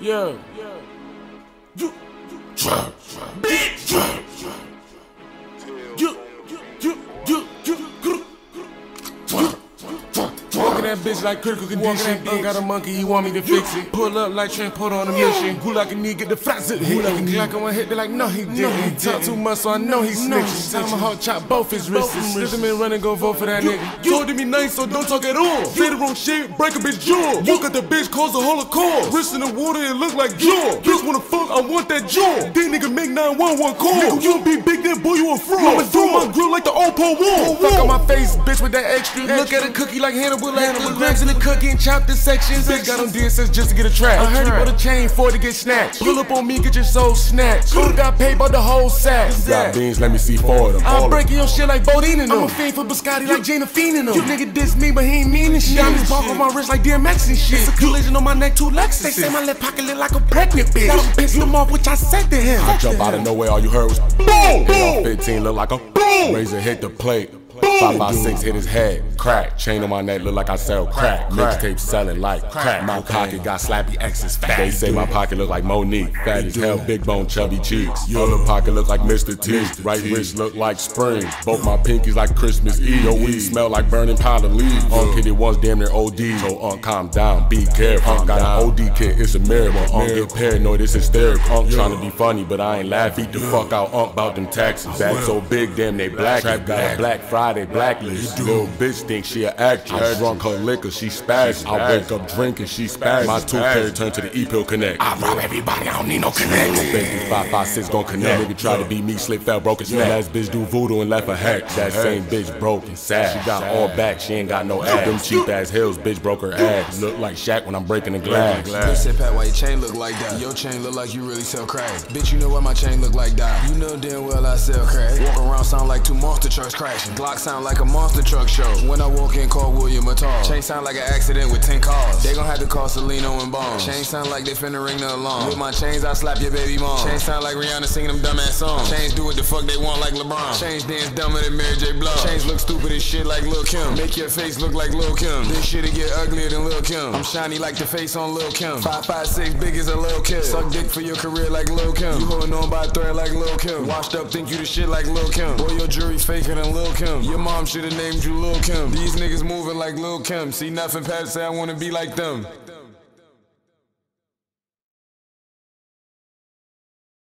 Yeah. You. Bitch. That bitch like critical condition. Ain't got a monkey, he want me to fix it. Pull up like Trent, put on a mission. Who like a nigga get the flat zip. Who like a Glock on one hit, they like, no, he didn't. He talk too much, so I know he snitching. Him hard chop both his wrists. In running, go vote for that nigga. Told him he nice, so don't talk at all. Say the wrong shit, break a bitch jaw. Look at the bitch, cause a holocaust. Wrist in the water, it look like jaw. Bitch wanna fuck, I want that jaw. Then nigga make 911 call. Nigga, you be big, then boy, you a fraud. I'ma my grill like the Oppo wall. Fuck on my face, bitch, with that extra. Look at a cookie like Hannibal, like the grams in the cookie and chop the sections. Bitch got on DSS just to get a track. I heard he bought a chain for it to get snatched. Pull up on me, get your soul snatched. Who got paid by the whole sack? Got beans, let me see four of them. I'm breaking your shit like Bodine and them. I'm a fiend for Biscotti like Jana Fiend and them. You nigga diss me, but he ain't meaning shit. Diamonds pop on my wrist like DMX and shit. It's a collision on my neck, two Lexus. They say my left pocket look like a pregnant bitch. Got him pissed him off, which I said to him. I jump out of nowhere, all you heard was boom. boom. 15 look like a. Razor hit the plate. Five by six hit his head, crack. Chain on my neck look like I sell crack. Mixtape selling like crack. My pocket got slappy X's fat. They say my pocket look like Monique. Fat as hell, big bone, chubby cheeks. Other pocket look like Mr. T. Right wrist look like spring. Both my pinkies like Christmas Eve. Your weed smell like burning powder leaves. Unc hit it once, damn near OD. So Unc calm down, be careful. Unc got an OD kit, it's a miracle. Unc get paranoid, it's hysterical. Unc trying to be funny, but I ain't laugh. Eat the fuck out Unc about them taxes. Back so big, damn they black. Trap got a Black Friday blacklist. Little bitch think she a actress. I drunk her liquor, she spazzing. I wake up drinking, she spazzing. My two carry turn to the E pill connect. I rob everybody, I don't need no connect. Baby five five six gon' connect. Nigga try to beat me, slip fell, broke his neck. Last bitch do voodoo and left a hack. That same bitch broke and sad. She got all back, she ain't got no ass. Them cheap ass hills, bitch broke her ass. Look like Shaq when I'm breaking the glass. Bitch said, Pat, why your chain look like that? Your chain look like you really sell crack. Bitch, you know why my chain look like that? You know damn well I sell crack. Sound like two monster trucks crashing. Glock sound like a monster truck show. When I walk in, call William Attar. Chain sound like an accident with 10 cars. They gon' have to call Salino and Bones. Chain sound like they finna ring the alarm. With my chains, I slap your baby mom. Chain sound like Rihanna singing them dumbass songs. Chains do what the fuck they want like LeBron. Chains dance dumber than Mary J. Blige. Chains look stupid as shit like Lil Kim. Make your face look like Lil Kim. This shit'll get uglier than Lil Kim. I'm shiny like the face on Lil Kim. 556 big as a Lil Kim. Suck dick for your career like Lil Kim. You holding on by a thread like Lil Kim. Washed up, think you the shit like Lil Kim. Boy, your jury faker than Lil Kim. Your mom should've named you Lil Kim. These niggas moving like Lil Kim. See nothing, Pat say I wanna be like them.